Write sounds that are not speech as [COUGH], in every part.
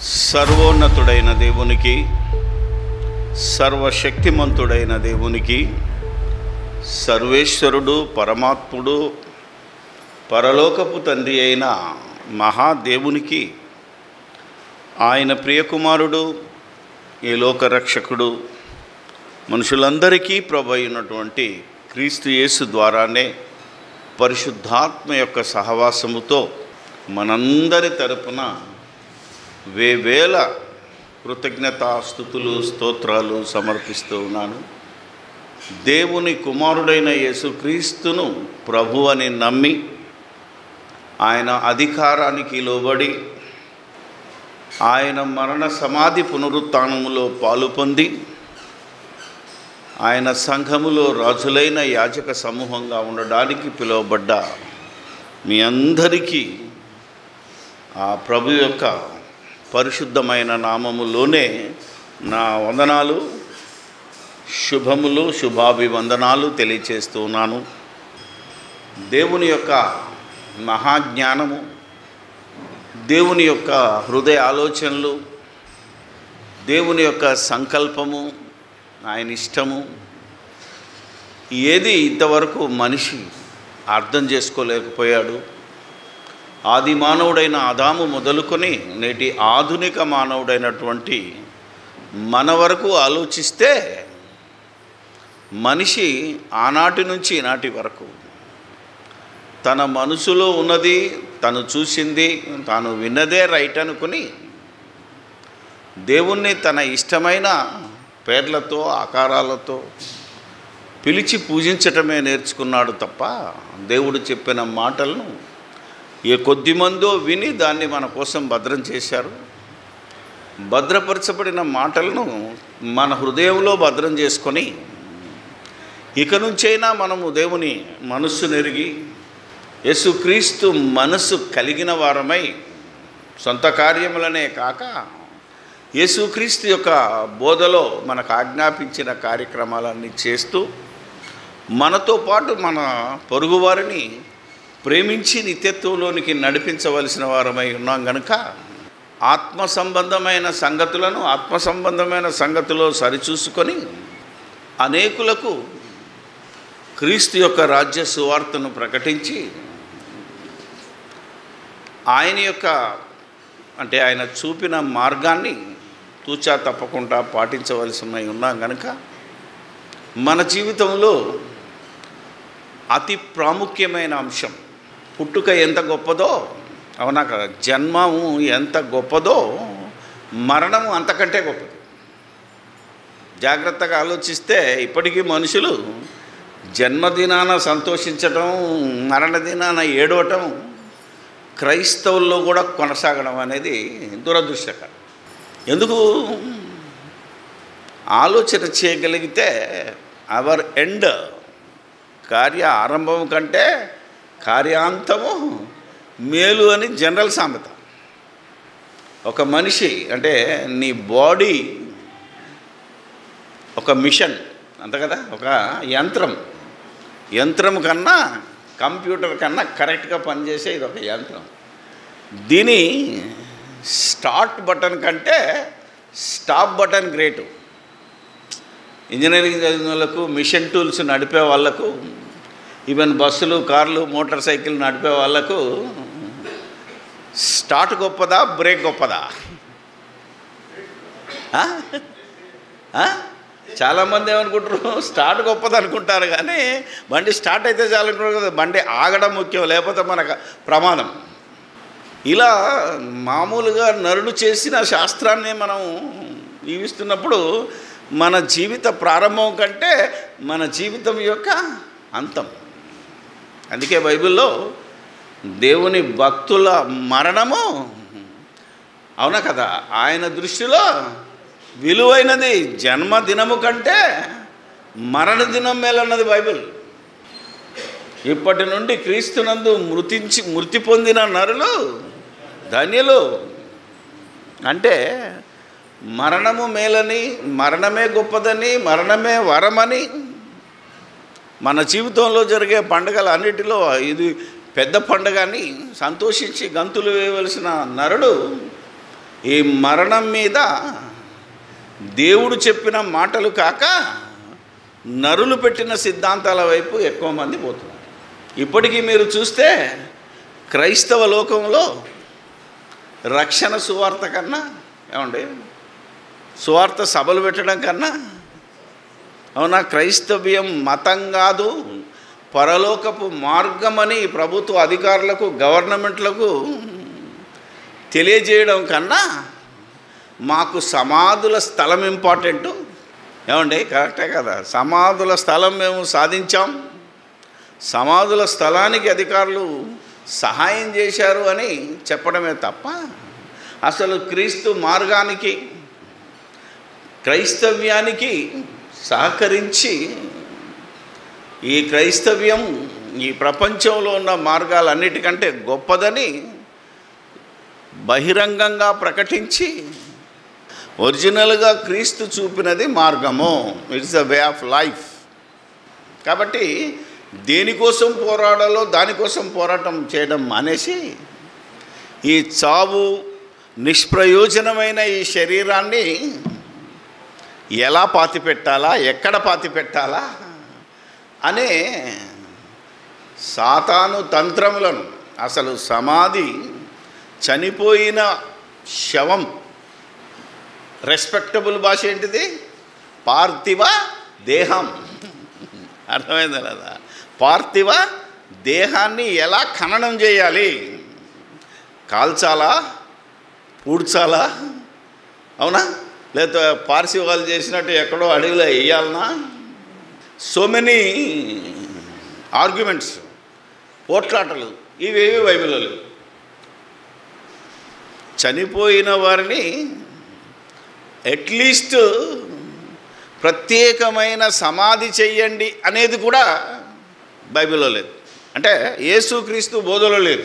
సర్వోన్నతుడైన దేవునికి సర్వశక్తిమంతుడైన దేవునికి సర్వేశ్వరుడు పరమాత్ముడు పరలోకపు తండ్రి అయిన మహాదేవునికి ఆయన ప్రియకుమారుడు ఈ లోకరక్షకుడు మనుషులందరికీ ప్రభు అయినటువంటి క్రీస్తు యేసు ద్వారానే పరిశుద్ధాత్మ యొక్క సహవాసముతో మనందరి తరపున వేవేల కృతజ్ఞతాస్థుతులు స్తోత్రాలు సమర్పిస్తూ ఉన్నాను. దేవుని కుమారుడైన యేసుక్రీస్తును ప్రభు అని నమ్మి ఆయన అధికారానికి లోబడి ఆయన మరణ సమాధి పునరుత్నములో పాలు పొంది ఆయన సంఘములో రాజులైన యాజక సమూహంగా ఉండడానికి పిలువబడ్డ మీ అందరికీ ఆ ప్రభు యొక్క పరిశుద్ధమైన నామములోనే నా వందనాలు శుభములు శుభాభివందనాలు తెలియచేస్తున్నాను దేవుని యొక్క మహాజ్ఞానము దేవుని యొక్క హృదయ ఆలోచనలు దేవుని యొక్క సంకల్పము ఆయన ఇష్టము ఏది ఇంతవరకు మనిషి అర్థం చేసుకోలేకపోయాడు. ఆది మానవుడైన ఆదాము మొదలుకొని నేటి ఆధునిక మానవుడైనటువంటి మన వరకు ఆలోచిస్తే మనిషి ఆనాటి నుంచి ఈనాటి వరకు తన మనసులో ఉన్నది తను చూసింది తాను విన్నదే రైట్ అనుకుని దేవుణ్ణి తన ఇష్టమైన పేర్లతో ఆకారాలతో పిలిచి పూజించటమే నేర్చుకున్నాడు తప్ప దేవుడు చెప్పిన మాటలను ఏ కొద్ది మందో విని దాన్ని మన కోసం భద్రం చేశారు. భద్రపరచబడిన మాటలను మన హృదయంలో భద్రం చేసుకొని ఇక నుంచైనా మనము దేవుని మనస్సు నెరిగి యేసుక్రీస్తు మనస్సు కలిగిన వారమై సొంత కార్యములనే కాక యేసుక్రీస్తు యొక్క బోధలో మనకు ఆజ్ఞాపించిన కార్యక్రమాలన్నీ చేస్తూ మనతో పాటు మన పొరుగువారిని ప్రేమించి నిత్యత్వంలోనికి నడిపించవలసిన వారమై ఉన్నాం గనుక ఆత్మ సంబంధమైన సంగతులను ఆత్మ సంబంధమైన సంగతిలో సరిచూసుకొని అనేకులకు క్రీస్తు యొక్క రాజ్య సువార్తను ప్రకటించి ఆయన యొక్క అంటే ఆయన చూపిన మార్గాన్ని తూచా తప్పకుండా పాటించవలసినవి ఉన్నాం కనుక మన జీవితంలో అతి ప్రాముఖ్యమైన అంశం పుట్టుక ఎంత గొప్పదో అవునా కదా? జన్మము ఎంత గొప్పదో మరణము అంతకంటే గొప్పది. జాగ్రత్తగా ఆలోచిస్తే ఇప్పటికీ మనుషులు జన్మదినాన సంతోషించటం మరణదినాన ఏడవటం క్రైస్తవుల్లో కూడా కొనసాగడం అనేది దురదృష్టక ఎందుకు? ఆలోచన చేయగలిగితే అవర్ ఎండ్ కార్య ఆరంభం కంటే కార్యాంతము మేలు అని జనరల్ సామెత. ఒక మనిషి అంటే నీ బాడీ ఒక మిషన్ అంత కదా? ఒక యంత్రం. యంత్రం కన్నా కంప్యూటర్ కన్నా కరెక్ట్గా పనిచేసే ఇది ఒక యంత్రం. దీని స్టార్ట్ బటన్ కంటే స్టాప్ బటన్ గ్రేటు. ఇంజనీరింగ్ చదివిన వాళ్ళకు మిషన్ టూల్స్ నడిపే వాళ్ళకు ఈవెన్ బస్సులు కార్లు మోటార్ సైకిల్ నడిపే వాళ్ళకు స్టార్ట్ గొప్పదా బ్రేక్ గొప్పదా? చాలామంది ఏమనుకుంటారు స్టార్ట్ గొప్పది అనుకుంటారు కానీ బండి స్టార్ట్ అయితే చాలనుకుంటారు కదా బండి ఆగడం ముఖ్యం లేకపోతే మనకు ప్రమాదం. ఇలా మామూలుగా నరుడు చేసిన శాస్త్రాన్ని మనం జీవిస్తున్నప్పుడు మన జీవిత ప్రారంభం కంటే మన జీవితం యొక్క అంతం. అందుకే బైబిల్లో దేవుని భక్తుల మరణము అవునా కదా? ఆయన దృష్టిలో విలువైనది జన్మదినము కంటే మరణదినం మేలన్నది బైబిల్. ఇప్పటి నుండి క్రీస్తునందు మృతించి మృతి పొందిన నరులు ధన్యులు. అంటే మరణము మేలని మరణమే గొప్పదని మరణమే వరమని మన జీవితంలో జరిగే పండుగలు అన్నిటిలో ఇది పెద్ద పండుగని సంతోషించి గంతులు వేయవలసిన నరుడు ఈ మరణం మీద దేవుడు చెప్పిన మాటలు కాక నరులు పెట్టిన సిద్ధాంతాల వైపు ఎక్కువ మంది పోతున్నారు. ఇప్పటికీ మీరు చూస్తే క్రైస్తవ లోకంలో రక్షణ సువార్త కన్నా ఏమండి? సువార్త సభలు పెట్టడం కన్నా అవునా? క్రైస్తవ్యం మతం కాదు. పరలోకపు మార్గమని ప్రభుత్వ అధికారులకు గవర్నమెంట్లకు తెలియజేయడం కన్నా మాకు సమాధుల స్థలం ఇంపార్టెంటు. ఏమండి? కరెక్టే కదా. సమాధుల స్థలం మేము సాధించాం. సమాధుల స్థలానికి అధికారులు సహాయం చేశారు అని చెప్పడమే తప్ప అసలు క్రీస్తు మార్గానికి క్రైస్తవ్యానికి సహకరించి ఈ క్రైస్తవ్యం ఈ ప్రపంచంలో ఉన్న మార్గాలన్నిటికంటే గొప్పదని బహిరంగంగా ప్రకటించి ఒరిజినల్గా క్రీస్తు చూపినది మార్గము. It's the way of life కాబట్టి దేనికోసం పోరాడాలో దానికోసం పోరాటం చేయడం మానేసి ఈ చావు నిష్ప్రయోజనమైన ఈ శరీరాన్ని ఎలా పాతి పెట్టాలా? ఎక్కడ పాతి పెట్టాలా? అనే సాతాను తంత్రములను అసలు సమాధి చనిపోయిన శవం రెస్పెక్టబుల్ భాష ఏంటిది? పార్థివ దేహం. అర్థమైంది కదా పార్థివ దేహాన్ని ఎలా ఖననం చేయాలి? కాల్చాలా? పూడ్చాలా? అవునా? లేకపోతే పార్సీ వాళ్ళు చేసినట్టు ఎక్కడో అడవిలో వేయాలనా? సో మెనీ ఆర్గ్యుమెంట్స్ పోట్లాటలు ఇవేవి బైబిల్లో చనిపోయిన వారిని అట్లీస్ట్ ప్రత్యేకమైన సమాధి చెయ్యండి అనేది కూడా బైబిల్లో లేదు. అంటే యేసుక్రీస్తు బోధలో లేదు.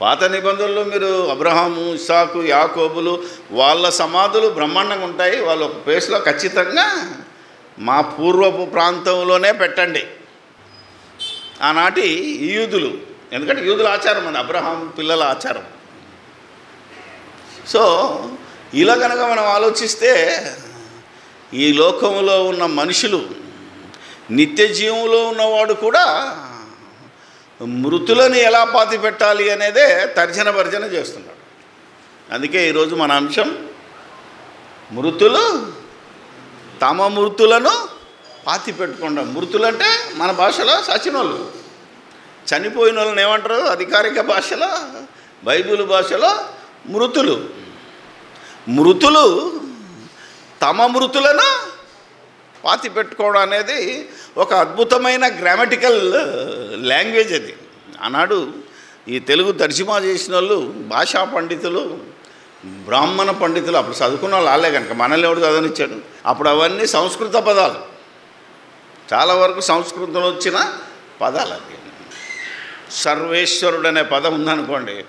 పాత నిబంధనలు మీరు అబ్రహాము ఇసాకు యాకోబులు వాళ్ళ సమాధులు బ్రహ్మాండంగా ఉంటాయి. వాళ్ళ ఒక ప్లేస్లో ఖచ్చితంగా మా పూర్వపు ప్రాంతంలోనే పెట్టండి. ఆనాటి యూదులు ఎందుకంటే యూదుల ఆచారం అండి అబ్రహాం పిల్లల ఆచారం. సో ఇలా కనుక మనం ఆలోచిస్తే ఈ లోకంలో ఉన్న మనుషులు నిత్య జీవంలో ఉన్నవాడు కూడా మృతులను ఎలా పాతి పెట్టాలి అనేదే తర్జన భర్జన చేస్తున్నాడు. అందుకే ఈరోజు మన అంశం మృతులు తమ మృతులను పాతి పెట్టకుండా మృతులంటే మన భాషలో సచినోళ్ళు చనిపోయిన వాళ్ళని ఏమంటారు? అధికారిక భాషలో బైబిల్ భాషలో మృతులు. మృతులు తమ మృతులను పాతి పెట్టుకోవడం అనేది ఒక అద్భుతమైన గ్రామటికల్ లాంగ్వేజ్ అది. ఆనాడు ఈ తెలుగు తర్జుమా చేసిన వాళ్ళు భాషా పండితులు బ్రాహ్మణ పండితులు అప్పుడు చదువుకున్న వాళ్ళు వాళ్ళే కనుక మనల్ని ఎవడు చదవనిచ్చాడు? అప్పుడు అవన్నీ సంస్కృత పదాలు. చాలా వరకు సంస్కృతంలో వచ్చిన పదాలు అవి. సర్వేశ్వరుడు అనే పదం ఉందనుకోండి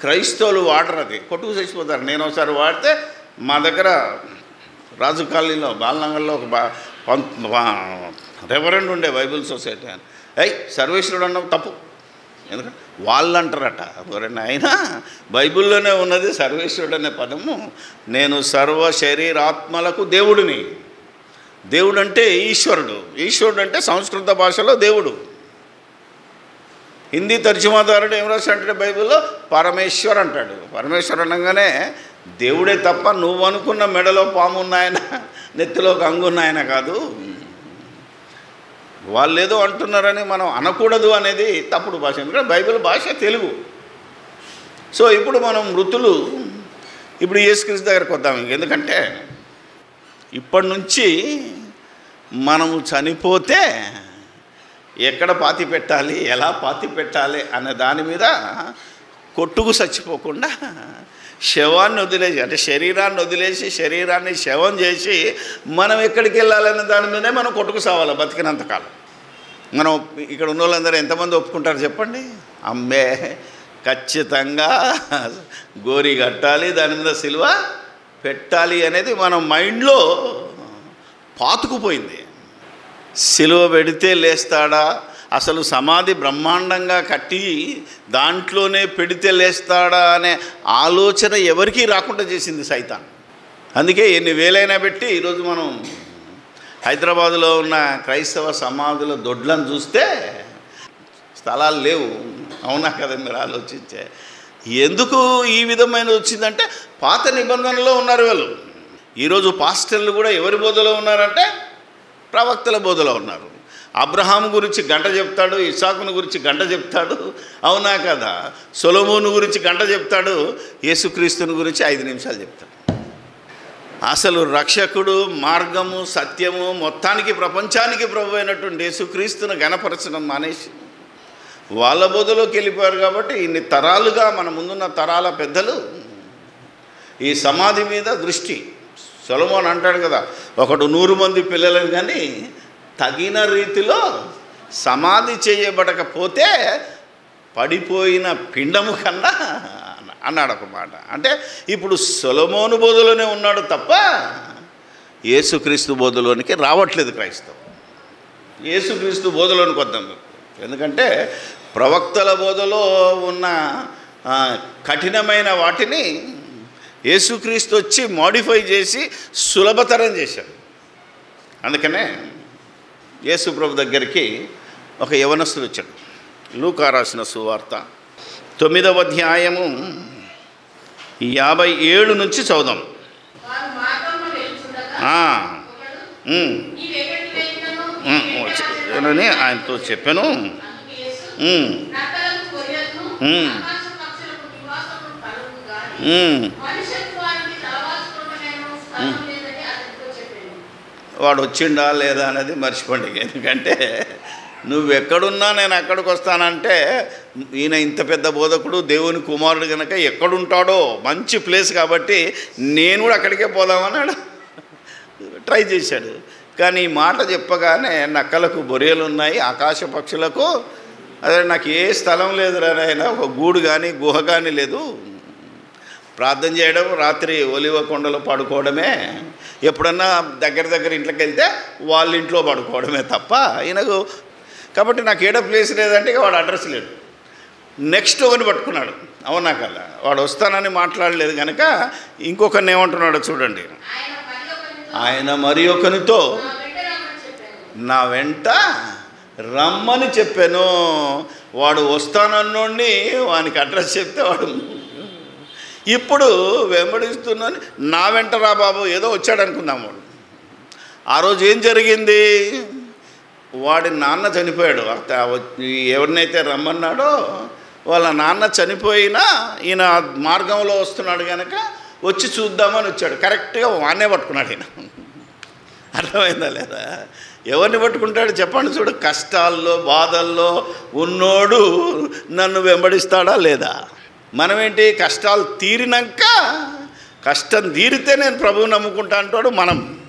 క్రైస్తవులు వాడరు అది. కొట్టుకు చచ్చిపోతారు. నేను ఒకసారి వాడితే మా దగ్గర రాజు కాలనీలో బాలనగర్లో ఒక బా రెవరెండ్ ఉండే బైబిల్ సొసైటీ అని. అయ్యి సర్వేశ్వరుడు అన్న తప్పు. ఎందుకంటే వాళ్ళు అంటారట ఎవరైనా అయినా బైబిల్లోనే ఉన్నది సర్వేశ్వరుడు అనే పదము. నేను సర్వ శరీరాత్మలకు దేవుడిని. దేవుడు అంటే ఈశ్వరుడు. ఈశ్వరుడు అంటే సంస్కృత భాషలో దేవుడు. హిందీ తర్జుమాదారుడు ఏం రాశాడంటే బైబిల్లో? పరమేశ్వర్ అంటాడు. పరమేశ్వర్ అనగానే దేవుడే తప్ప నువ్వు అనుకున్న మెడలో పాము ఉన్నాయన నెత్తిలో గంగు ఉన్నాయన కాదు. వాళ్ళు ఏదో అంటున్నారని మనం అనకూడదు అనేది తప్పుడు భాష. ఎందుకంటే బైబిల్ భాష తెలుగు. సో ఇప్పుడు మనం మృతులు ఇప్పుడు యేసుక్రీస్తు దగ్గరకు వద్దాం. ఎందుకంటే ఇప్పటి నుంచి మనము చనిపోతే ఎక్కడ పాతి పెట్టాలి ఎలా పాతి పెట్టాలి అనే దాని మీద కొట్టుకు చచ్చిపోకుండా శవాన్ని వదిలేసి అంటే శరీరాన్ని వదిలేసి శరీరాన్ని శవం చేసి మనం ఎక్కడికి వెళ్ళాలనే దాని మీదే మనం కొట్టుకు సావాలి బతికినంతకాలం మనం ఇక్కడ ఉన్న వాళ్ళందరూ ఎంతమంది ఒప్పుకుంటారు చెప్పండి? అమ్మే ఖచ్చితంగా గోరి కట్టాలి దాని మీద సిలువ పెట్టాలి అనేది మన మైండ్లో పాతుకుపోయింది. సిలువ పెడితే లేస్తాడా? అసలు సమాధి బ్రహ్మాండంగా కట్టి దాంట్లోనే పెడితే లేస్తాడా అనే ఆలోచన ఎవరికీ రాకుండా చేసింది సైతాన్. అందుకే ఎన్ని వేలైనా పెట్టి ఈరోజు మనం హైదరాబాదులో ఉన్న క్రైస్తవ సమాధుల దొడ్లను చూస్తే స్థలాలు లేవు. అవునా కదా మీరు ఆలోచించే? ఎందుకు ఈ విధమైన వచ్చిందంటే పాత నిబంధనలో ఉన్నారు వాళ్ళు. ఈరోజు పాస్టర్లు కూడా ఎవరి బోధలో ఉన్నారంటే ప్రవక్తల బోధలో ఉన్నారు. అబ్రహాం గురించి గంట చెప్తాడు ఇసాకును గురించి గంట చెప్తాడు. అవునా కదా? సొలమోను గురించి గంట చెప్తాడు యేసుక్రీస్తుని గురించి ఐదు నిమిషాలు చెప్తాడు. అసలు రక్షకుడు మార్గము సత్యము మొత్తానికి ప్రపంచానికి ప్రభు అయినటువంటి యేసుక్రీస్తును గణపరచడం మానేసి వాళ్ళ బోధలోకి వెళ్ళిపోయారు కాబట్టి ఇన్ని తరాలుగా మన ముందున్న తరాల పెద్దలు ఈ సమాధి మీద దృష్టి. సొలమోన్ అంటాడు కదా ఒకడు నూరు మంది పిల్లలను కానీ తగిన రీతిలో సమాధి చేయబడకపోతే పడిపోయిన పిండము కన్నా అన్నాడు ఒక మాట. అంటే ఇప్పుడు సొలమోను బోధలోనే ఉన్నాడు తప్ప యేసుక్రీస్తు బోధలోనికి రావట్లేదు క్రైస్తవం. యేసుక్రీస్తు బోధలోనికి వద్దాం ఎందుకంటే ప్రవక్తల బోధలో ఉన్న కఠినమైన వాటిని యేసుక్రీస్తు వచ్చి మాడిఫై చేసి సులభతరం చేశాడు. అందుకనే యేసు ప్రభు దగ్గరికి ఒక యవనస్తుడు వచ్చాడు. లూకా రాసిన సువార్త తొమ్మిదవ అధ్యాయము యాభై ఏడు నుంచి చదుదాం వారు మార్గంలో వెళ్తుండగా ఆ, ఒకడు, ఉమ్, "నీవెక్కడికి వెళ్ళినను? ఉమ్, నీవెక్కడా అని ఆయనతో చెప్పాను. అందుకు వాడు వచ్చిండా లేదా అనేది మర్చిపోండి. ఎందుకంటే నువ్వు ఎక్కడున్నా నేను ఎక్కడికి వస్తానంటే ఈయన ఇంత పెద్ద బోధకుడు దేవుని కుమారుడు కనుక ఎక్కడుంటాడో మంచి ప్లేస్ కాబట్టి నేను కూడా అక్కడికే పోదామన్నాడు. ట్రై చేశాడు. కానీ ఈ మాట చెప్పగానే నక్కలకు బొరియలు ఉన్నాయి ఆకాశ పక్షులకు. అదే నాకు ఏ స్థలం లేదు నాయన ఒక గూడు కానీ గుహ కానీ లేదు. ప్రార్థన చేయడం రాత్రి ఒలివ కొండలో పడుకోవడమే. ఎప్పుడన్నా దగ్గర దగ్గర ఇంట్లోకి వెళ్తే వాళ్ళ ఇంట్లో పడుకోవడమే తప్ప ఈయనకు కాబట్టి నాకు ఏడో ప్లేస్ లేదంటే వాడు అడ్రస్ లేడు నెక్స్ట్ ఒకని పట్టుకున్నాడు. అవునా కదా? వాడు వస్తానని మాట్లాడలేదు కనుక ఇంకొకరిని ఏమంటున్నాడో చూడండి. ఆయన మరి ఒకరితో, ఒకనితో "నా వెంట రమ్మని చెప్పాను." నా వెంట రమ్మని చెప్పాను. వాడు వస్తానన్నోడిని వానికి అడ్రస్ చెప్తే వాడు ఇప్పుడు వెంబడిస్తున్నాను. నా వెంట రా బాబు ఏదో వచ్చాడు అనుకుందాం వాడు. ఆ రోజు ఏం జరిగింది? వాడి నాన్న చనిపోయాడు. ఎవరినైతే రమ్మన్నాడో వాళ్ళ నాన్న చనిపోయినా ఈయన మార్గంలో వస్తున్నాడు కనుక వచ్చి చూద్దామని వచ్చాడు. కరెక్ట్గా వాన్నే పట్టుకున్నాడు ఈయన. అర్థమైందా లేదా? ఎవరిని పట్టుకుంటాడు చెప్పండి చూడు. కష్టాల్లో బాధల్లో ఉన్నోడు నన్ను వెంబడిస్తాడా లేదా? మనమేంటి? కష్టాలు తీరినాక కష్టం తీరితే నేను ప్రభువు నమ్ముకుంటా అంటాడు మనం.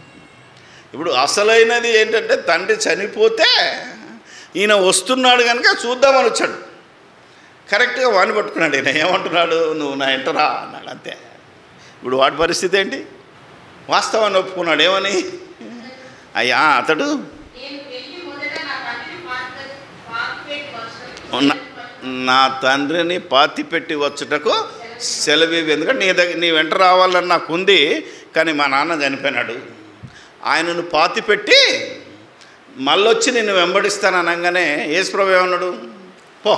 ఇప్పుడు అసలైనది ఏంటంటే తండ్రి చనిపోతే ఈయన వస్తున్నాడు కనుక చూద్దామని వచ్చాడు. కరెక్ట్గా వాడిని పట్టుకున్నాడు. ఈయన ఏమంటున్నాడు? నువ్వు నా ఎంటరా అన్నాడు. అంతే. ఇప్పుడు వాడి పరిస్థితి ఏంటి? వాస్తవాన్ని ఒప్పుకున్నాడు. ఏమని? అయ్యా అతడు ఉన్న- నా తండ్రిని పాతి పెట్టి వచ్చుటకు సెలవు ఎందుకంటే నీ దగ్గర నీ వెంట రావాలని నాకు ఉంది కానీ మా నాన్న చనిపోయినాడు. ఆయనను పాతి పెట్టి మళ్ళొచ్చి నిన్ను వెంబడిస్తాను అనగానే యేసుప్రభు ఏమన్నాడు? పో.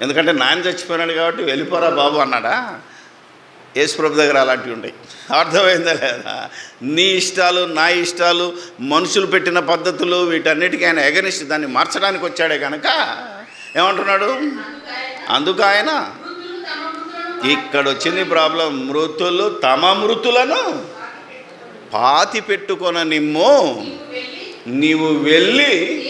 ఎందుకంటే నాయన చచ్చిపోయినాడు కాబట్టి వెళ్ళిపోరా బాబు అన్నాడా? యేసుప్రభు దగ్గర అలాంటివి ఉంటాయి అర్థమైందా లేదా? నీ ఇష్టాలు నా ఇష్టాలు మనుషులు పెట్టిన పద్ధతులు వీటన్నిటికీ ఆయన ఎగనిస్ట్ దాన్ని మార్చడానికి వచ్చాడే కనుక ఏమంటున్నాడు? అందుకు ఆయన ఇక్కడ వచ్చింది ప్రాబ్లం. మృతులు తమ మృతులను పాతి పెట్టుకొన నిమ్ము నీవు వెళ్ళి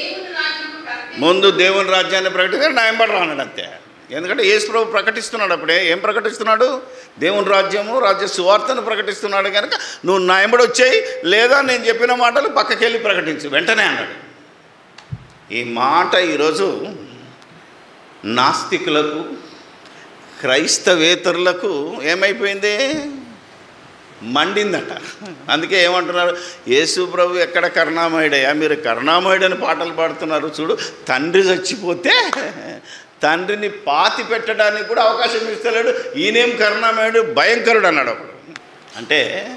ముందు దేవుని రాజ్యాన్ని ప్రకటిస్తే నా రానాడు అంతే. ఎందుకంటే యేసు ప్రభు ప్రకటిస్తున్నాడు అప్పుడే. ఏం ప్రకటిస్తున్నాడు? దేవుని రాజ్యము రాజ్య సువార్తను ప్రకటిస్తున్నాడు కనుక నువ్వు నా వచ్చాయి వచ్చేయి లేదా నేను చెప్పిన మాటలు పక్కకెళ్ళి ప్రకటించు. వెంటనే అన్నాడు. ఈ మాట ఈరోజు నాస్తికులకు క్రైస్తవేతరులకు ఏమైపోయింది? మండిందట. అందుకే ఏమంటున్నారు? యేసు ప్రభు ఎక్కడ కరుణామయుడయ్యా? మీరు కరుణామయుడని పాటలు పాడుతున్నారు చూడు తండ్రి చచ్చిపోతే తండ్రిని పాతి పెట్టడానికి కూడా అవకాశం ఇస్తలేడు. ఈయనేం కరుణామయుడు? భయంకరుడు అన్నాడు ఒకడు అంటే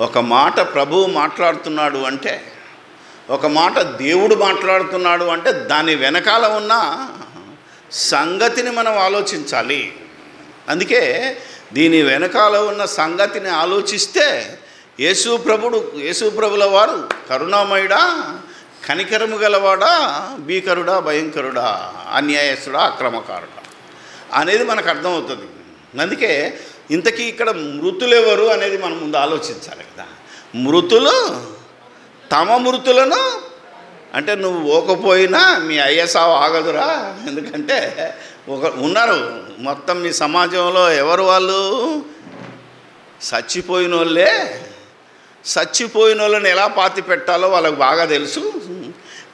ఒక మాట ప్రభువు మాట్లాడుతున్నాడు అంటే ఒక మాట దేవుడు మాట్లాడుతున్నాడు అంటే దాని వెనకాల ఉన్న సంగతిని మనం ఆలోచించాలి. అందుకే దీని వెనకాల ఉన్న సంగతిని ఆలోచిస్తే యేసు ప్రభుడు యేసు ప్రభుల వారు కరుణామయుడా కనికరము గలవాడా భీకరుడా భయంకరుడా అన్యాయస్తుడా అక్రమకారుడా అనేది మనకు అర్థమవుతుంది. అందుకే ఇంతకీ ఇక్కడ మృతులెవరు అనేది మనం ముందు ఆలోచించాలి కదా. మృతులు తమ మృతులను అంటే నువ్వు ఓకపోయినా మీ అయ్యసావు ఆగదురా. ఎందుకంటే ఒక ఉన్నారు. మొత్తం మీ సమాజంలో ఎవరు వాళ్ళు? చచ్చిపోయిన వాళ్ళే చచ్చిపోయిన వాళ్ళని ఎలా పాతి పెట్టాలో వాళ్ళకి బాగా తెలుసు.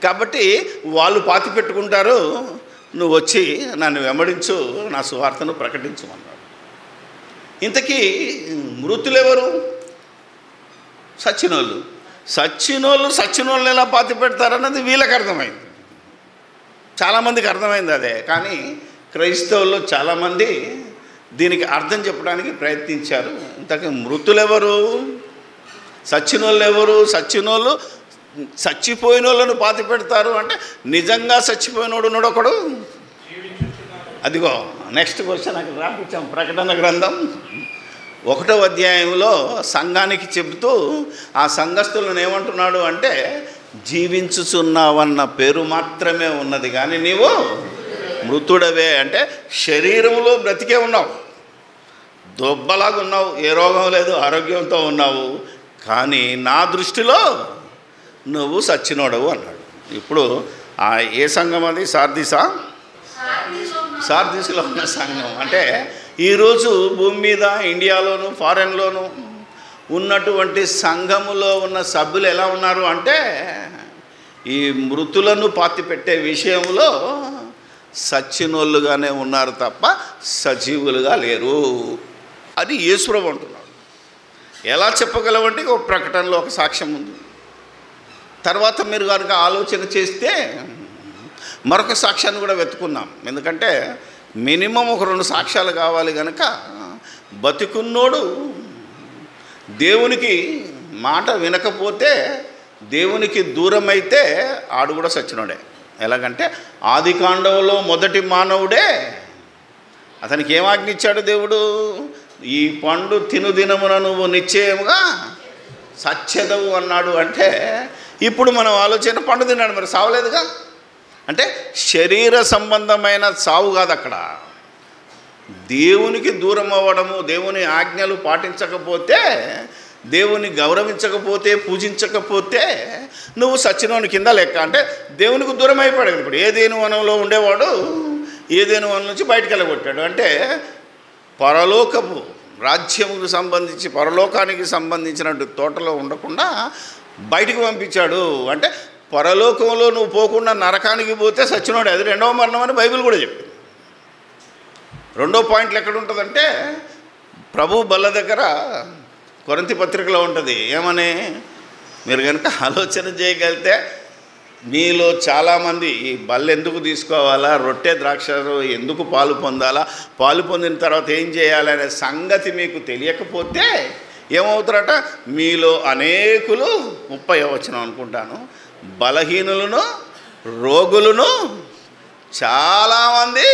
కాబట్టి వాళ్ళు పాతి పెట్టుకుంటారు. నువ్వు వచ్చి నన్ను వెంబడించు నా సువార్తను ప్రకటించు అన్నాడు. ఇంతకీ మృతులెవరు? సచ్చినోళ్ళు. సచ్చినోళ్ళు సచ్చినోళ్ళు ఎలా పాతి పెడతారన్నది వీళ్ళకి అర్థమైంది. చాలామందికి అర్థమైంది అదే. కానీ క్రైస్తవుల్లో చాలామంది దీనికి అర్థం చెప్పడానికి ప్రయత్నించారు. ఇంతకీ మృతులెవరు? సచ్చినోళ్ళు ఎవరు సచ్చినోళ్ళు చచ్చిపోయిన వాళ్ళను పాతి పెడతారు అంటే నిజంగా చచ్చిపోయినోడు ఒకడు? అదిగో నెక్స్ట్ క్వశ్చన్ అక్కడ రాపించాం ప్రకటన గ్రంథం. ఒకటో అధ్యాయంలో సంఘానికి చెబుతూ ఆ సంఘస్థులను ఏమంటున్నాడు అంటే జీవించుచున్నావన్న పేరు మాత్రమే ఉన్నది కానీ నీవు మృతుడవే. అంటే శరీరంలో బ్రతికే ఉన్నావు. దొబ్బలాగా ఉన్నావు ఏ రోగం లేదు ఆరోగ్యంతో ఉన్నావు కానీ నా దృష్టిలో నువ్వు సచ్చినోడవు అన్నాడు. ఇప్పుడు ఆ ఏ సంఘం అది? సార్దిసా? సార్దీస్లో ఉన్న సంఘం. అంటే ఈరోజు భూమి మీద ఇండియాలోను ఫారెన్లోను ఉన్నటువంటి సంఘములో ఉన్న సభ్యులు ఎలా ఉన్నారు అంటే ఈ మృతులను పాతి పెట్టే విషయంలో సచ్చినోళ్ళుగానే ఉన్నారు తప్ప సజీవులుగా లేరు. అది యేసుప్రభు అంటున్నాడు. ఎలా చెప్పగలవంటే ఒక ప్రకటనలో ఒక సాక్ష్యం ఉంది. తర్వాత మీరు కనుక ఆలోచన చేస్తే మరొక సాక్ష్యాన్ని కూడా వెతుకున్నాం ఎందుకంటే మినిమం ఒక రెండు సాక్ష్యాలు కావాలి కనుక బతికున్నోడు దేవునికి మాట వినకపోతే దేవునికి దూరమైతే ఆడు కూడా సచ్చినోడే. ఎలాగంటే ఆది కాండంలో మొదటి మానవుడే. అతనికి ఏం ఆజ్ఞిచ్చాడు దేవుడు? ఈ పండు తిను దినమున నువ్వు నిశ్చయముగా సత్యదవు అన్నాడు అంటే ఇప్పుడు మనం ఆలోచన పండు తిన్నాడు మరి సావలేదుగా? అంటే శరీర సంబంధమైన చావు కాదు అక్కడ. దేవునికి దూరం అవ్వడము దేవుని ఆజ్ఞలు పాటించకపోతే దేవుని గౌరవించకపోతే పూజించకపోతే నువ్వు సచ్చినోని కింద లెక్క. అంటే దేవునికి దూరం అయిపోయాడు. ఇప్పుడు ఏదేను వనంలో ఉండేవాడు ఏదేను వనం నుంచి బయటకు వెళ్ళగొట్టాడు. అంటే పరలోకపు రాజ్యముకు సంబంధించి పరలోకానికి సంబంధించినట్టు తోటలో ఉండకుండా బయటికి పంపించాడు. అంటే పరలోకంలో నువ్వు పోకుండా నరకానికి పోతే సచ్చినోడు. అది రెండవ మరణం అని బైబిల్ కూడా చెప్పింది. రెండో పాయింట్లు ఎక్కడ ఉంటుందంటే ప్రభు బల్ల దగ్గర కొరంతి పత్రికలో ఉంటుంది. ఏమని? మీరు కనుక ఆలోచన చేయగలిగితే మీలో చాలామంది ఈ బల్ల ఎందుకు తీసుకోవాలా రొట్టె ద్రాక్ష ఎందుకు పాలు పొందాలా పాలు పొందిన తర్వాత ఏం చేయాలనే సంగతి మీకు తెలియకపోతే ఏమవుతారట? మీలో అనేకులు ముప్పై అవచ్చును అనుకుంటాను. బలహీనులను రోగులను చాలామంది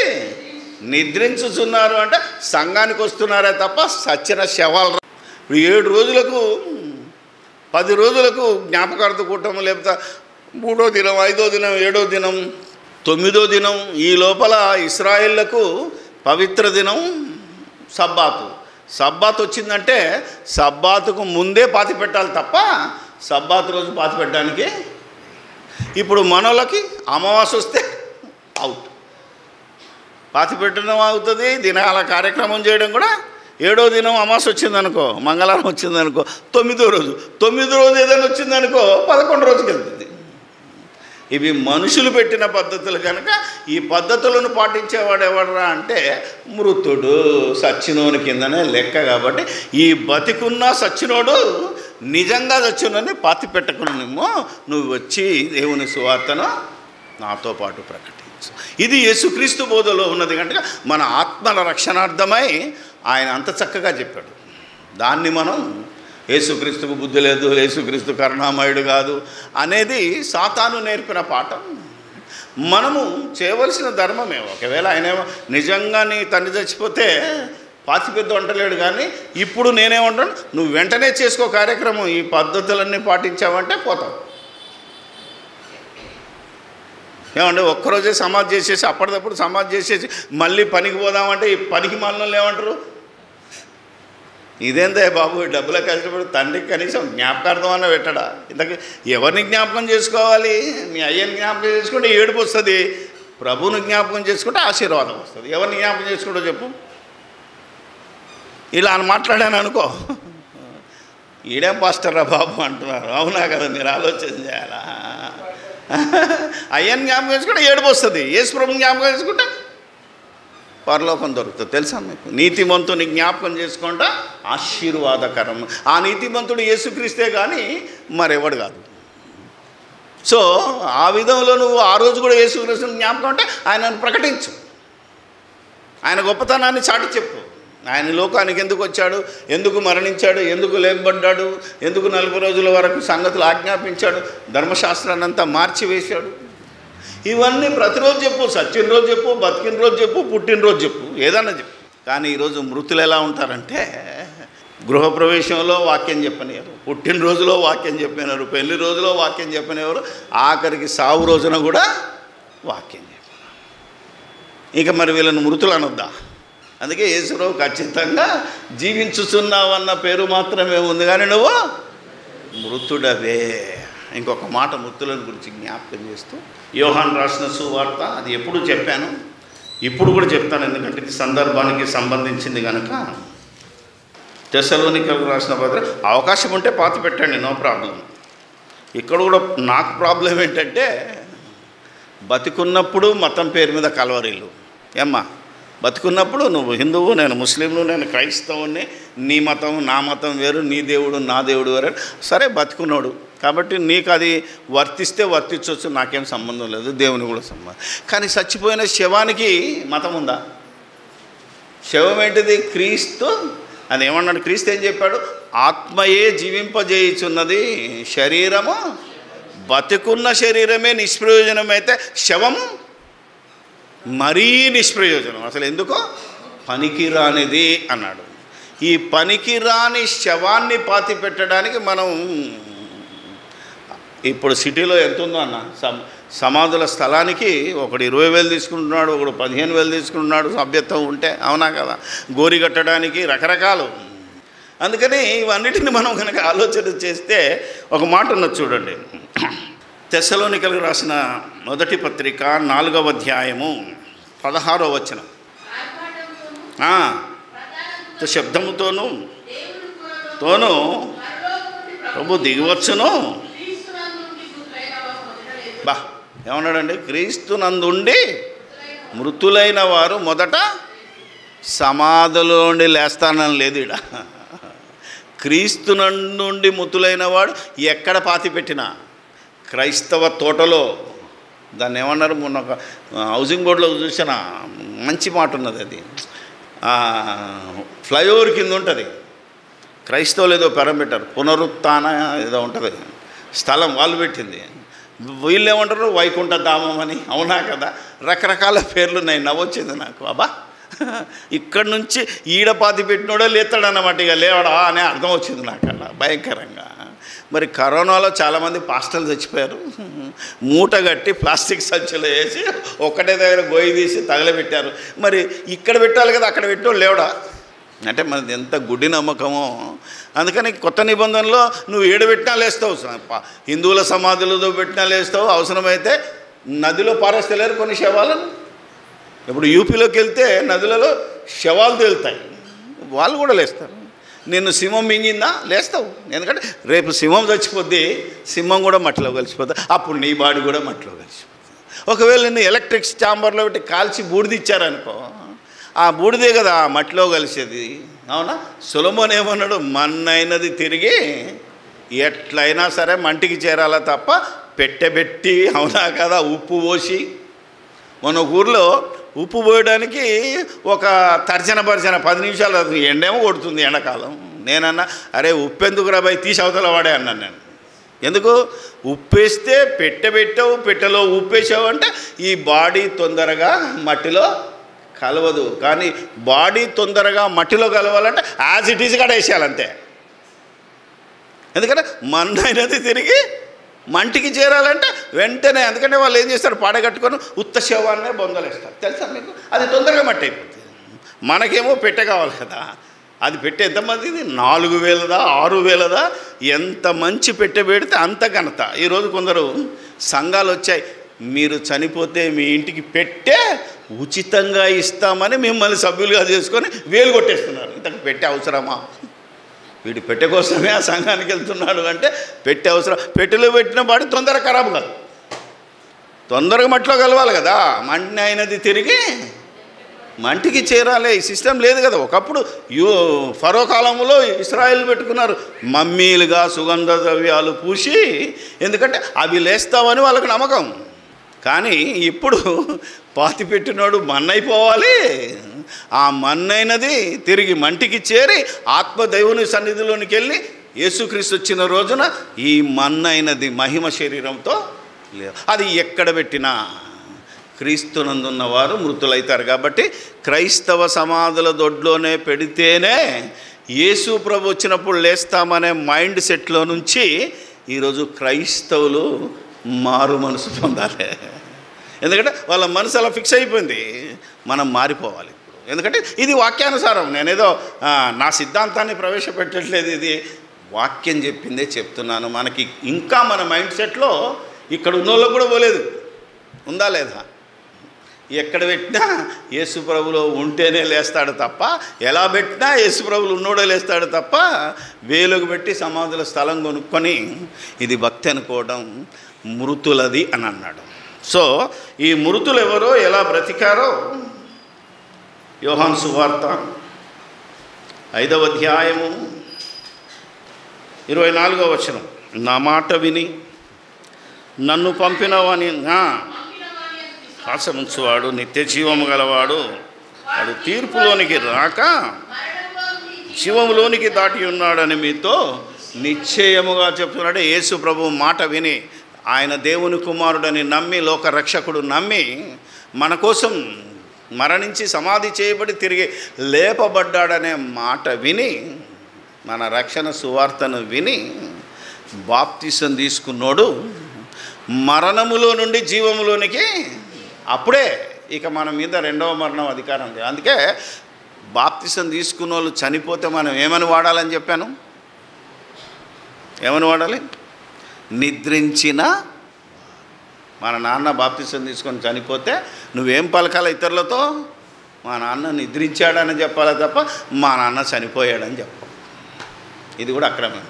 నిద్రించుచున్నారు అంటే సంఘానికి వస్తున్నారే తప్ప సచ్చిన శవాలు ఇప్పుడు ఏడు రోజులకు పది రోజులకు జ్ఞాపకార్థ కూటము లేకపోతే మూడో దినం ఐదో దినం ఏడో దినం తొమ్మిదో దినం ఈ లోపల ఇస్రాయిళ్ళకు పవిత్ర దినం సబ్బాతు. సబ్బాత్ వచ్చిందంటే సబ్బాతుకు ముందే పాతి పెట్టాలి తప్ప సబ్బాత్ రోజు పాతి పెట్టడానికి ఇప్పుడు మనోళ్ళకి అమావాస్య వస్తే అవుట్ పాతి పెట్టడం అవుతుంది దినాల కార్యక్రమం చేయడం కూడా ఏడో దినం అమావాస్య వచ్చిందనుకో మంగళవారం వచ్చిందనుకో తొమ్మిదో రోజు తొమ్మిదో రోజు ఏదైనా వచ్చిందనుకో పదకొండు రోజుకి వెళ్తుంది. ఇవి మనుషులు పెట్టిన పద్ధతులు కనుక ఈ పద్ధతులను పాటించేవాడు ఎవడరా అంటే మృతుడు సచ్చినోని కిందనే లెక్క కాబట్టి ఈ బతికున్న సచ్చినోడు నిజంగా వచ్చినని పాతి పెట్టకునేమో నువ్వు వచ్చి దేవుని సువార్తను నాతో పాటు ప్రకటించు. ఇది యేసుక్రీస్తు బోధలో ఉన్నది కనుక మన ఆత్మల రక్షణార్థమై ఆయన అంత చక్కగా చెప్పాడు. దాన్ని మనం యేసుక్రీస్తుకు బుద్ధి లేదు యేసుక్రీస్తు కరుణామయుడు కాదు అనేది సాతాను నేర్పిన పాఠం. మనము చేయవలసిన ధర్మమే. ఒకవేళ ఆయన నిజంగా నీ తండ్రి చచ్చిపోతే పాతిపెద్ద వంటలేడు కానీ ఇప్పుడు నేనేమంటాను నువ్వు వెంటనే చేసుకో కార్యక్రమం. ఈ పద్ధతులన్నీ పాటించావంటే పోతావు. ఏమంటే ఒక్కరోజే సమాధి చేసేసి అప్పటిదప్పుడు సమాధి చేసేసి మళ్ళీ పనికి పోదామంటే ఈ పనికి మనల్ని ఏమంటారు? ఇదేందే బాబు ఈ డబ్బుల కష్టపడి తండ్రికి కనీసం జ్ఞాపకార్థం అన్న పెట్టడా? ఇంతకు ఎవరిని జ్ఞాపకం చేసుకోవాలి? మీ అయ్యని జ్ఞాపకం చేసుకుంటే ఏడుపు వస్తుంది. ప్రభువుని జ్ఞాపకం చేసుకుంటే ఆశీర్వాదం వస్తుంది. ఎవరిని జ్ఞాపకం చేసుకుంటో చెప్పు. ఇలా అని మాట్లాడాను అనుకో. ఈడేం పాస్టర్రా బాబు అంటున్నారు. అవునా కదా మీరు ఆలోచన చేయాలా? అయ్యని జ్ఞాపకం చేసుకుంటే ఏడుపు వస్తుంది. యేసు ప్రభుని జ్ఞాపకం చేసుకుంటే పరలోకం దొరుకుతుంది. తెలుసా మీకు? నీతిమంతుని జ్ఞాపకం చేసుకుంటా ఆశీర్వాదకరం. ఆ నీతిమంతుడు యేసుక్రీస్తే కానీ మరెవడు కాదు. సో ఆ విధంలో నువ్వు ఆ రోజు కూడా యేసుక్రీస్తుని జ్ఞాపకం అంటే ఆయనను ప్రకటించు. ఆయన గొప్పతనాన్ని చాటి చెప్పు. ఆయన లోకానికి ఎందుకు వచ్చాడు? ఎందుకు మరణించాడు? ఎందుకు లేపబడ్డాడు? ఎందుకు నలభై రోజుల వరకు సంగతులు ఆజ్ఞాపించాడు? ధర్మశాస్త్రాన్ని అంతా మార్చివేశాడు. ఇవన్నీ ప్రతిరోజు చెప్పు సత్యం రోజు చెప్పు బతికిన రోజు చెప్పు పుట్టినరోజు చెప్పు ఏదన్నా చెప్పు. కానీ ఈరోజు మృతులు ఎలా ఉంటారంటే గృహప్రవేశంలో వాక్యం చెప్పనివారు పుట్టినరోజులో వాక్యం చెప్పినారు పెళ్ళి రోజులో వాక్యం చెప్పనివారు ఆఖరికి సావు రోజున కూడా వాక్యం చెప్పినారు ఇక మరి వీళ్ళని మృతులు అనొద్దా? అందుకే యేసురావు ఖచ్చితంగా జీవించుచున్నావన్న పేరు మాత్రమే ఉంది. కానీ నువ్వు మృతుడవే. ఇంకొక మాట మృతులను గురించి జ్ఞాపకం చేస్తూ యోహాన్ రాసిన సువార్త అది ఎప్పుడు చెప్పాను? ఇప్పుడు కూడా చెప్తాను ఎందుకంటే ఇది సందర్భానికి సంబంధించింది కనుక దశలోనికలు రాసిన పత్ర అవకాశం ఉంటే పాత పెట్టండి నో ప్రాబ్లం. ఇక్కడ కూడా నాకు ప్రాబ్లం ఏంటంటే బతికున్నప్పుడు మతం పేరు మీద కలవరీలు ఏమ్మా? బతుకున్నప్పుడు నువ్వు హిందువు నేను ముస్లింలు నేను క్రైస్తవుని నీ మతం నా మతం వేరు నీ దేవుడు నా దేవుడు వేరు సరే బతుకున్నాడు. కాబట్టి నీకు అది వర్తిస్తే వర్తించవచ్చు నాకేం సంబంధం లేదు దేవుని కూడా సంబంధం. కానీ చచ్చిపోయిన శవానికి మతం ఉందా? శవం ఏంటిది? క్రీస్తు. అది ఏమన్నాడు? క్రీస్తు ఏం చెప్పాడు? ఆత్మయే జీవింపజేయుచున్నది శరీరము బతుకున్న శరీరమే నిష్ప్రయోజనమైతే శవం మరీ నిష్ప్రయోజనం. అసలు ఎందుకో? పనికిరానిది అన్నాడు. ఈ పనికిరాని శవాన్ని పాతి పెట్టడానికి మనం ఇప్పుడు సిటీలో ఎంత ఉందో అన్న? సమ సమాధుల స్థలానికి ఒకడు ఇరవై వేలు తీసుకుంటున్నాడు ఒకడు పదిహేను వేలు తీసుకుంటున్నాడు సభ్యత్వం ఉంటే అవునా కదా? గోరి కట్టడానికి రకరకాలు. అందుకని ఇవన్నిటిని మనం కనుక ఆలోచన చేస్తే ఒక మాట ఉన్నది చూడండి. [CLEARS THROAT] తెస్సలోనికలకు రాసిన మొదటి పత్రిక నాలుగవ అధ్యాయము. పదహారో వచనం. శబ్దముతోనూ తోను ప్రభు దిగివచ్చును. బా ఏమన్నాడండి? క్రీస్తు నందుండి మృతులైన వారు మొదట సమాధిలో నుండి లేస్తానని లేదు ఇడ క్రీస్తు నుండి మృతులైన వాడు ఎక్కడ పాతి పెట్టినా క్రైస్తవ తోటలో దాన్ని ఏమన్నారు? మొన్న ఒక హౌసింగ్ బోర్డులో చూసిన మంచి మాట ఉన్నది అది. ఫ్లైఓవర్ కింద ఉంటుంది. క్రైస్తవులు ఏదో పెరం పెట్టారు. పునరుత్న ఏదో ఉంటుంది. స్థలం వాళ్ళు పెట్టింది. వీళ్ళు ఏమంటారు? వైకుంఠ ధామం అని. అవునా కదా? రకరకాల పేర్లు ఉన్నాయి. నవ్వొచ్చింది నాకు. అబ్బా! ఇక్కడ నుంచి ఈడపాతి పెట్టినోడే లేతాడన్నమాట ఇక లేవడా? అనే అర్థం వచ్చింది నాకు అలా. భయంకరంగా. మరి కరోనాలో చాలామంది పాస్టర్లు చచ్చిపోయారు. మూట కట్టి ప్లాస్టిక్ సంచులు వేసి ఒక్కటే దగ్గర గొయ్యి తీసి తగలబెట్టారు. మరి ఇక్కడ పెట్టాలి కదా అక్కడ పెట్టాడు లేవడా? అంటే మనది ఎంత గుడ్డి నమ్మకమో. అందుకని కొత్త నిబంధనలో నువ్వు ఏడబెట్టినా లేస్తావు. హిందువుల సమాధులతో పెట్టినా లేస్తావు. అవసరమైతే నదిలో పారేస్తలేరు కొన్ని శవాలను. ఇప్పుడు యూపీలోకి వెళ్తే నదులలో శవాలు తేలుతాయి. వాళ్ళు కూడా లేస్తారు. నిన్ను సింహం మింగిందా? లేస్తావు. ఎందుకంటే రేపు సింహం చచ్చిపోద్ది సింహం కూడా మట్టిలో కలిసిపోద్ది అప్పుడు నీ బాడీ కూడా మట్టిలో కలిసిపోతుంది. ఒకవేళ నిన్ను ఎలక్ట్రిక్ ఛాంబర్లో పెట్టి కాల్చి బూడిదిచ్చారనుకో ఆ బూడిదే కదా ఆ మట్టిలో కలిసేది. అవునా? సులభం ఏమన్నాడు? మన్నైనది తిరిగి ఎట్లయినా సరే మంటికి చేరాలా తప్ప పెట్టెబెట్టి అవునా కదా ఉప్పు పోసి. మన ఊర్లో ఉప్పు పోయడానికి ఒక తర్జన భర్జన పది నిమిషాలు ఎండేమో కొడుతుంది ఎండాకాలం. నేనన్నా అరే ఉప్పు ఎందుకు రాబాయి తీసి అవతల వాడే అన్నాను నేను. ఎందుకు? ఉప్పేస్తే పెట్టె పెట్టావు పెట్టెలో ఉప్పేసావు అంటే ఈ బాడీ తొందరగా మట్టిలో కలవదు. కానీ బాడీ తొందరగా మట్టిలో కలవాలంటే యాజ్ ఇట్ ఈజ్ కూడా వేసేయాలంతే ఎందుకంటే మన్నైనది తిరిగి మంటికి చేరాలంటే వెంటనే ఎందుకంటే వాళ్ళు ఏం చేస్తారు? పాడగట్టుకొని ఉత్త శవాన్నే బొందలేస్తారు. తెలుసా మీకు? అది తొందరగా మట్టి అయిపోతుంది మనకేమో పెట్టె కావాలి కదా. అది పెట్టె ఎంతమందిది నాలుగు వేలదా ఆరు వేలదా? ఎంత మంచి పెట్టె పెడితే అంత ఘనత. ఈరోజు కొందరు సంఘాలు వచ్చాయి మీరు చనిపోతే మీ ఇంటికి పెట్టే ఉచితంగా ఇస్తామని మిమ్మల్ని సభ్యులుగా చేసుకొని వేలు కొట్టేస్తున్నారు. ఇంతకు పెట్టే అవసరమా? వీడు పెట్టె కోసమే ఆ సంఘానికి వెళ్తున్నాడు అంటే పెట్టె అవసరం. పెట్టెలో పెట్టిన వాడు తొందరగా ఖరాబ్ కాదు. తొందరగా మట్టిలో కలవాలి కదా. మంటిని అయినది తిరిగి మంటికి చేరాలి. ఈ సిస్టమ్ లేదు కదా. ఒకప్పుడు యూ ఫరో కాలంలో ఇస్రాయిల్ పెట్టుకున్నారు. మమ్మీలుగా సుగంధ ద్రవ్యాలు పూసి ఎందుకంటే అవి లేస్తామని వాళ్ళకి నమ్మకం. కానీ ఇప్పుడు పాతి పెట్టినోడు మన్నైపోవాలి. ఆ మన్నైనది తిరిగి మంటికి చేరి ఆత్మదైవుని సన్నిధిలోనికి వెళ్ళి యేసుక్రీస్తు వచ్చిన రోజున ఈ మన్నైనది మహిమ శరీరంతో లేదు అది ఎక్కడ పెట్టినా క్రీస్తునందున్న వారు మృతులైతారు కాబట్టి క్రైస్తవ సమాధుల దొడ్లోనే పెడితేనే యేసు ప్రభు వచ్చినప్పుడు లేస్తామనే మైండ్ సెట్లో నుంచి ఈరోజు క్రైస్తవులు మారు మనసు పొందాలి. ఎందుకంటే వాళ్ళ మనసు అలా ఫిక్స్ అయిపోయింది. మనం మారిపోవాలి ఇప్పుడు. ఎందుకంటే ఇది వాక్యానుసారం. నేనేదో నా సిద్ధాంతాన్ని ప్రవేశపెట్టట్లేదు ఇది. వాక్యం చెప్పిందే చెప్తున్నాను. మనకి ఇంకా మన మైండ్ సెట్లో ఇక్కడ ఉన్న వాళ్ళకు కూడా పోలేదు. ఉందా లేదా? ఎక్కడ పెట్టినా యేసుప్రభులో ఉంటేనే లేస్తాడు తప్ప ఎలా పెట్టినా యేసుప్రభులు ఉన్నోడే లేస్తాడు తప్ప వేలుగు పెట్టి సమాధుల స్థలం కొనుక్కొని ఇది భక్తి అనుకోవడం మృతులది అని అన్నాడు. సో ఈ మృతులు ఎవరో ఎలా బ్రతికారో? యోహాన్ సువార్త ఐదవ అధ్యాయము ఇరవై నాలుగవ వచనం. నా మాట విని నన్ను పంపినవని ఆ, ఆశ్రమించువాడు నిత్య జీవము గలవాడు వాడు తీర్పులోనికి రాక జీవములోనికి దాటి ఉన్నాడని మీతో నిశ్చయముగా చెప్తున్నాడు. యేసు ప్రభు మాట విని ఆయన దేవుని కుమారుడని నమ్మి లోక రక్షకుడు నమ్మి మన కోసం మరణించి సమాధి చేయబడి తిరిగి లేపబడ్డాడనే మాట విని మన రక్షణ సువార్తను విని బాప్తిసం తీసుకున్నోడు. మరణములో నుండి జీవములోనికి అప్పుడే ఇక మన మీద రెండవ మరణం అధికారం ఉంది అందుకే బాప్తిసం తీసుకున్న వాళ్ళు చనిపోతే మనం ఏమని వాడాలని చెప్పాను? ఏమని వాడాలి? నిద్రించిన మన నాన్న బాప్తిసం తీసుకొని చనిపోతే నువ్వేం పలకాల ఇతరులతో? మా నాన్న నిద్రించాడని చెప్పాలి తప్ప మా నాన్న చనిపోయాడని చెప్ప. ఇది కూడా అక్రమమే.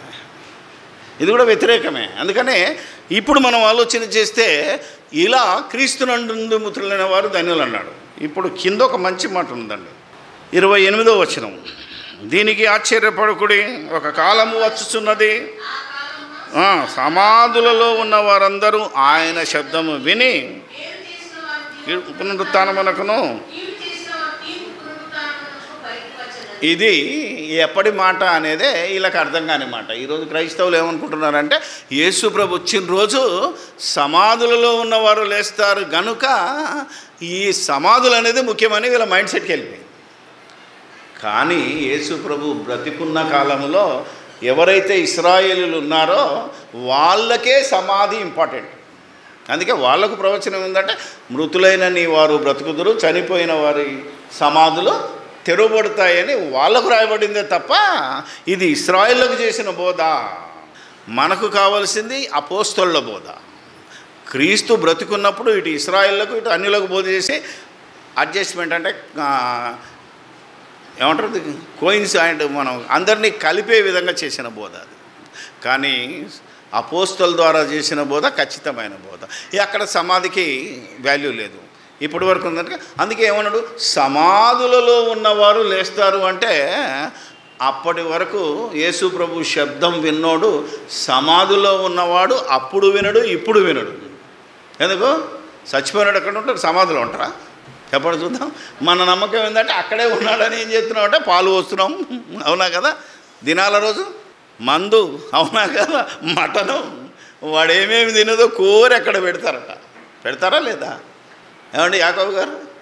ఇది కూడా వ్యతిరేకమే. అందుకనే ఇప్పుడు మనం ఆలోచన చేస్తే ఇలా క్రీస్తునందు ముద్రులైన వారు ధన్యులు అన్నాడు. ఇప్పుడు కింద ఒక మంచి మాట ఉందండి. ఇరవై ఎనిమిదో వచనం. దీనికి ఆశ్చర్యపడకుడి ఒక కాలము వచ్చుచున్నది. సమాధులలో ఉన్న వారందరూ ఆయన శబ్దము విని పునరుత్నమునకును ఇది ఎప్పటి మాట అనేదే వీళ్ళకి అర్థం కాని మాట. ఈరోజు క్రైస్తవులు ఏమనుకుంటున్నారంటే యేసు ప్రభు వచ్చిన రోజు సమాధులలో ఉన్నవారు లేస్తారు గనుక ఈ సమాధులు అనేది ముఖ్యమని వీళ్ళ మైండ్ సెట్కి వెళ్ళిపోయింది. కానీ యేసు ప్రభు బ్రతికున్న కాలంలో ఎవరైతే ఇస్రాయేలీలు ఉన్నారో వాళ్ళకే సమాధి ఇంపార్టెంట్. అందుకే వాళ్ళకు ప్రవచనం ఏంటంటే మృతులైన నీ వారు బ్రతుకుదురు చనిపోయిన వారి సమాధులు తెరవబడతాయని వాళ్ళకు రాయబడిందే తప్ప ఇది ఇస్రాయిల్లకు చేసిన బోధ. మనకు కావలసింది అపోస్తళ్ళ బోధ. క్రీస్తు బ్రతుకున్నప్పుడు ఇటు ఇస్రాయిల్లకు ఇటు అన్యులకు బోధ చేసి అడ్జస్ట్మెంట్ అంటే ఏమంటారు? కోయిన్స్ అండ్ మనం అందరినీ కలిపే విధంగా చేసిన బోధ అది. కానీ అపోస్తల ద్వారా చేసిన బోధ ఖచ్చితమైన బోధ. అక్కడ సమాధికి వాల్యూ లేదు. ఇప్పటి వరకు ఉందంటే అందుకే ఏమన్నాడు? సమాధులలో ఉన్నవారు లేస్తారు అంటే అప్పటి వరకు యేసు ప్రభు శబ్దం విన్నోడు సమాధిలో ఉన్నవాడు అప్పుడు వినడు ఇప్పుడు వినడు. ఎందుకు? చచ్చిపోయినాడు ఎక్కడ ఉంటారు సమాధిలో ఉంటారా చెప్పండి చూద్దాం? మన నమ్మకం ఏంటంటే అక్కడే ఉన్నాడని ఏం చేస్తున్నాం అంటే పాలు పోస్తున్నాం. అవునా కదా? దినాల రోజు మందు అవునా కదా? మటను. వాడు ఏమేమి తినదో కోరి ఎక్కడ పెడతారట. పెడతారా లేదా? ఏమండి యాకబ్ గారు?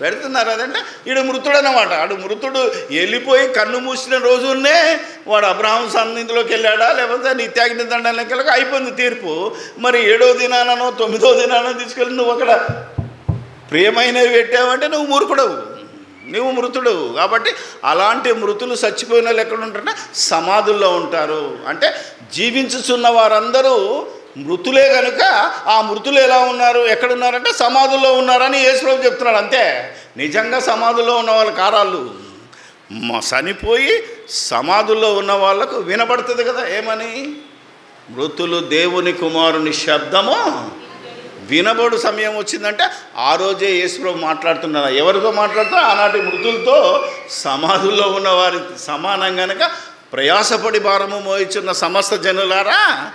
పెడుతున్నారు అదంటే ఈడు మృతుడు అన్నమాట ఆడు మృతుడు వెళ్ళిపోయి కన్ను మూసిన రోజునే వాడు అబ్రాహం సన్నిధిలోకి వెళ్ళాడా? లేకపోతే నిత్యాగ్ని దండానికి అయిపోయింది తీర్పు. మరి ఏడో దినానో తొమ్మిదో దినానో తీసుకెళ్ళి నువ్వు అక్కడ ప్రియమైనవి పెట్టావంటే నువ్వు మూర్ఖుడవు. నువ్వు మృతుడు కాబట్టి అలాంటి మృతులు చచ్చిపోయిన వాళ్ళు ఎక్కడ ఉంటారంటే సమాధుల్లో ఉంటారు. అంటే జీవించుచున్న వారందరూ మృతులే కనుక ఆ మృతులు ఎలా ఉన్నారు ఎక్కడున్నారంటే సమాధుల్లో ఉన్నారని యేసుప్రభు చెప్తున్నాడు. అంతే. నిజంగా సమాధుల్లో ఉన్న వాళ్ళ కారాలు చనిపోయి సమాధుల్లో ఉన్న వాళ్ళకు వినబడుతుంది కదా. ఏమని? మృతులు దేవుని కుమారుని శబ్దము? వినబడు సమయం వచ్చిందంటే ఆ రోజే యేసుప్రభు మాట్లాడుతున్నారు ఎవరితో మాట్లాడుతున్నారు ఆనాటి మృతులతో సమాధుల్లో ఉన్న వారి సమానం కనుక ప్రయాసపడి భారము మోయిచున్న సమస్త జనులారా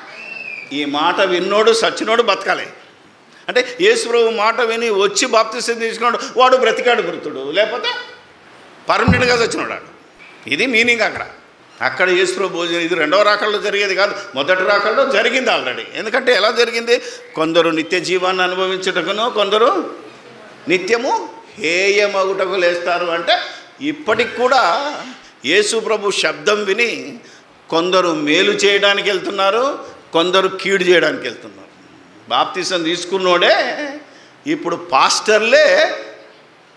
ఈ మాట విన్నోడు సచ్చినోడు బతకాలి. అంటే యేసుప్రభు మాట విని వచ్చి బాప్తిసం తీసుకున్నాడు వాడు బ్రతికాడు మృతుడు లేకపోతే పర్మనెంట్గా చచ్చినాడు ఇది మీనింగ్ అక్కడ. అక్కడ యేసుప్రభు భోజనం ఇది రెండవ రాకల్లో జరిగేది కాదు మొదటి రాకల్లో జరిగింది ఆల్రెడీ ఎందుకంటే ఎలా జరిగింది? కొందరు నిత్య జీవాన్ని అనుభవించుటకును కొందరు నిత్యము హేయమగుటకు లేస్తారు అంటే ఇప్పటికి కూడా యేసు ప్రభు శబ్దం విని కొందరు మేలు చేయడానికి వెళ్తున్నారు కొందరు కీడు చేయడానికి వెళ్తున్నారు. బాప్తీసం తీసుకున్నోడే ఇప్పుడు పాస్టర్లే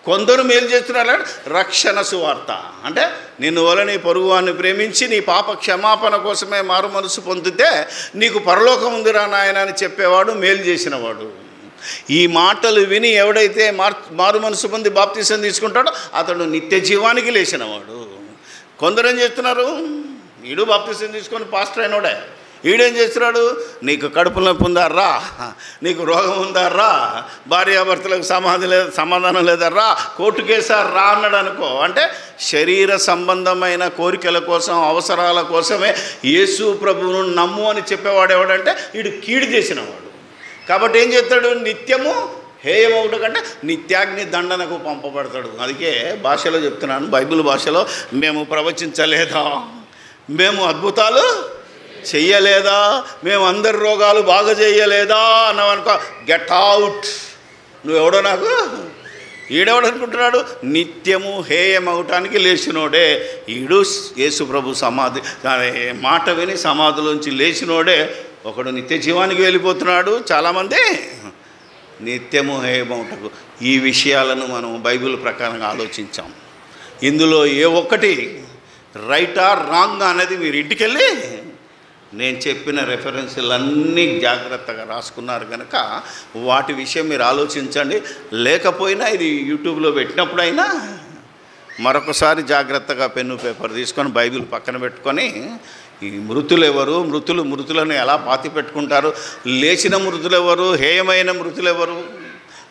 కొందరు మేలు చేస్తున్నారు రక్షణ సువార్త. అంటే నిన్ను వల్ల నీ పొరుగువాన్ని ప్రేమించి నీ పాప క్షమాపణ కోసమే మారు మనసు పొందితే నీకు పరలోకం ఉందిరా నాయన అని చెప్పేవాడు మేలు చేసినవాడు. ఈ మాటలు విని ఎవడైతే మార్ మారు మనసు పొంది బాప్తీసం తీసుకుంటాడో అతడు నిత్య జీవానికి లేచినవాడు. కొందరు ఏం చేస్తున్నారు? వీడు బాప్తీసం తీసుకొని పాస్టర్ అయినోడే. ఈడేం చేస్తున్నాడు? నీకు కడుపు నొప్పి ఉందా? రా. నీకు రోగం ఉందా? రా. భార్యాభర్తలకు సమాధి లేదు సమాధానం లేదా? రా. కోర్టు కేసారు రా అన్నాడు అనుకో. అంటే శరీర సంబంధమైన కోరికల కోసం అవసరాల కోసమే యేసు ప్రభువును నమ్ము అని చెప్పేవాడు ఎవడంటే వీడు కీడు చేసినవాడు. కాబట్టి ఏం చేస్తాడు? నిత్యము హేయం ఒకటి కంటే నిత్యాగ్ని దండనకు పంపబడతాడు. అందుకే భాషలో చెప్తున్నాను బైబిల్ భాషలో మేము ప్రవచించలేదా? మేము అద్భుతాలు చెయ్యలేదా? మేము అందరి రోగాలు బాగా చేయలేదా అన్నావనుకో గెట్ అవుట్ నువ్వెవడో నాకు? ఈడెవడనుకుంటున్నాడు నిత్యము నిత్యము హేయమవటానికి లేచినోడే. ఈడు యేసుప్రభు సమాధి మాట విని సమాధిలోంచి లేచినోడే. ఒకడు నిత్య జీవానికి వెళ్ళిపోతున్నాడు చాలామంది. నిత్యము హేయమవుటకు. ఈ విషయాలను మనం బైబిల్ ప్రకారంగా ఆలోచించాం. ఇందులో ఏ ఒక్కటి రైటా రాంగ్ అనేది మీరు ఇంటికెళ్ళి నేను చెప్పిన రెఫరెన్సులన్నీ జాగ్రత్తగా రాసుకున్నారు కనుక వాటి విషయం మీరు ఆలోచించండి. లేకపోయినా ఇది యూట్యూబ్లో పెట్టినప్పుడైనా మరొకసారి జాగ్రత్తగా పెన్ను పేపర్ తీసుకొని బైబిల్ పక్కన పెట్టుకొని ఈ మృతులు ఎవరు? మృతులు మృతులను ఎలా పాతి పెట్టుకుంటారు? లేచిన మృతులు ఎవరు? హేయమైన మృతులు ఎవరు?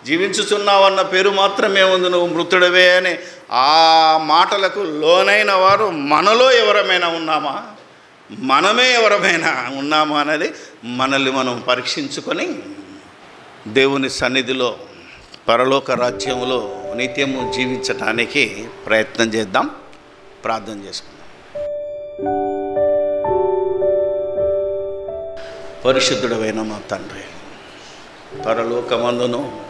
జీవించుచున్నావన్న పేరు మాత్రమే ఉంది. నువ్వు మృతుడవే అని ఆ మాటలకు లోనైన వారు మనలో ఎవరమైనా ఉన్నామా? మనమే ఎవరమైనా ఉన్నామా అనేది మనల్ని మనం పరీక్షించుకొని దేవుని సన్నిధిలో పరలోక రాజ్యంలో నిత్యము జీవించటానికి ప్రయత్నం చేద్దాం ప్రార్థన చేసుకుందాం. పరిశుద్ధుడమైన మా తండ్రి పరలోకమందును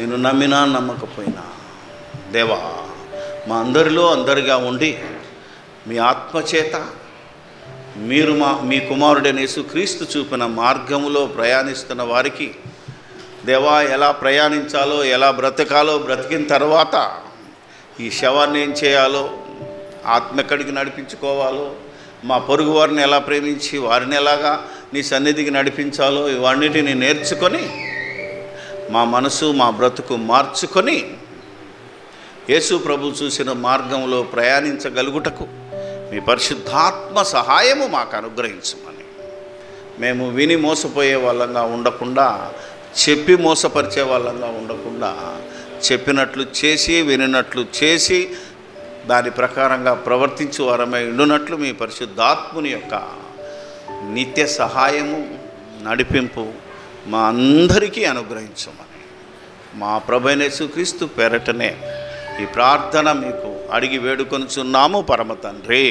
నేను నమ్మినా నమ్మకపోయినా దేవా మా అందరిలో అందరిగా ఉండి మీ ఆత్మచేత మీరు మా మీ కుమారుడైన యేసుక్రీస్తు చూపిన మార్గములో ప్రయాణిస్తున్న వారికి దేవా ఎలా ప్రయాణించాలో ఎలా బ్రతకాలో బ్రతికిన తర్వాత ఈ శవాన్ని ఏం చేయాలో ఆత్మ ఎక్కడికి నడిపించుకోవాలో మా పొరుగు వారిని ఎలా ప్రేమించి వారిని ఎలాగా నీ సన్నిధికి నడిపించాలో ఇవన్నిటిని నేర్చుకొని మా మనసు మా బ్రతుకు మార్చుకొని యేసు ప్రభు చూసిన మార్గంలో ప్రయాణించగలుగుటకు మీ పరిశుద్ధాత్మ సహాయము మాకు అనుగ్రహించమని. మేము విని మోసపోయే వాళ్ళంగా ఉండకుండా చెప్పి మోసపరిచే వాళ్ళంగా ఉండకుండా చెప్పినట్లు చేసి వినినట్లు చేసి దాని ప్రకారంగా ప్రవర్తించు వారమై ఉండునట్లు మీ పరిశుద్ధాత్ముని యొక్క నిత్య సహాయము నడిపింపు మా అందరికీ అనుగ్రహించమని. మా ప్రభైనేసు క్రీస్తు పేరటనే ఈ ప్రార్థన మీకు అడిగి వేడుకొనుచున్నాము పరమ తండ్రి